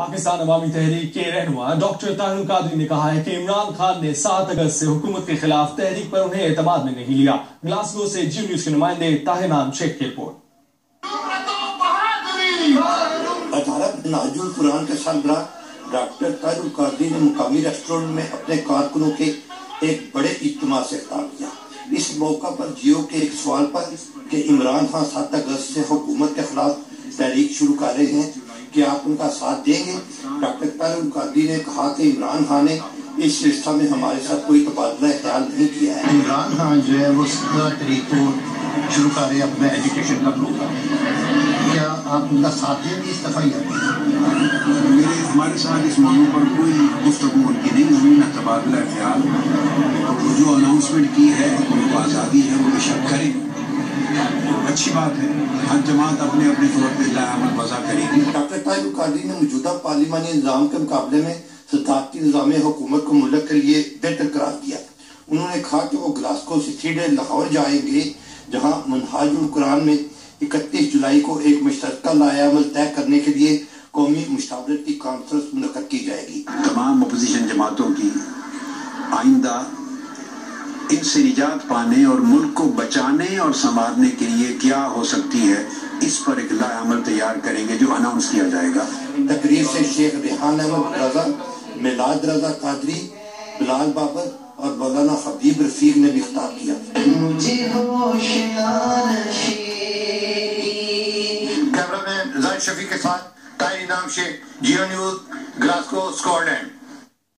پاکستان عوامی تحریک کے رہنما ڈاکٹر طاہر القادری نے کہا ہے کہ عمران خان نے سات اگست سے حکومت کے خلاف تحریک پر انہیں اعتماد میں نہیں لیا۔ گلاسگو سے جیو نیوز کے نمائندے طاہر نام شیخ کی رپورٹ۔ ادارت ناج القرآن کے سربراہ ڈاکٹر طاہر القادری نے مقامی ریسٹورنٹ میں اپنے کارکنوں کے ایک بڑے اجتماع سے خطاب کیا۔ اس موقع پر جیو کے ایک سوال پر کہ عمران خان سات اگست سے حکومت کے خلاف تحریک شروع کر رہے ہیں۔ کہ آپ ان کا ساتھ دیں گے۔ ڈاکٹر طاہر القادری نے کہا کہ عمران خان نے اس سلسلہ میں ہمارے ساتھ کوئی تبادلہ خیال نہیں کیا ہے۔ عمران خان جو ہے وہ سترہ تاریخ کو شروع کر رہے ہیں اپنا ایجوکیشن کا پروگرام کیا آپ ان کا ساتھ دیں گے اس دفعہ؟ میرے ہمارے ساتھ اس موضوع پر کوئی گفتگو ان کی نہیں ہوئی نہ تبادلہ خیال وہ جو اناؤنسمنٹ کی ہے ان کو آزادی ہے وہ بے شک کریں۔ اچھی بات ہے۔ ہر جماعت اپنے اپنے طور پہ عمل وضع کرے۔ گی ڈاکٹر طاہر القادری نے موجودہ پارلیمانی نظام کے مقابلے میں صدارتی نظام حکومت کو ملک کے لیے بہتر قرار دیا۔ انہوں نے کہا کہ وہ گلاسکو سے سیدھے لاہور جائیں گے جہاں منہاج القرآن میں اکتیس جولائی کو ایک مشترکہ لایا عمل طے کرنے کے لیے قومی مشاورت کی کانفرنس منعقد کی جائے گی۔ تمام اپوزیشن جماعتوں کی آئندہ ان سے نجات پانے اور ملک کو بچانے اور سنوارنے کے لیے کیا ہو سکتی ہے اس پر ایک لا عمل تیار کریں گے جو اناؤنس کیا جائے گا۔ تقریب سے شیخ ریحان احمد رضا میلاد رضا قادری بلال بابر اور مولانا حبیب رفیق نے بھی خطاب کیا کیمرہ مین زائد شفیق کے ساتھ Tahir Inam Sheikh Geo News Glasgow Scot land.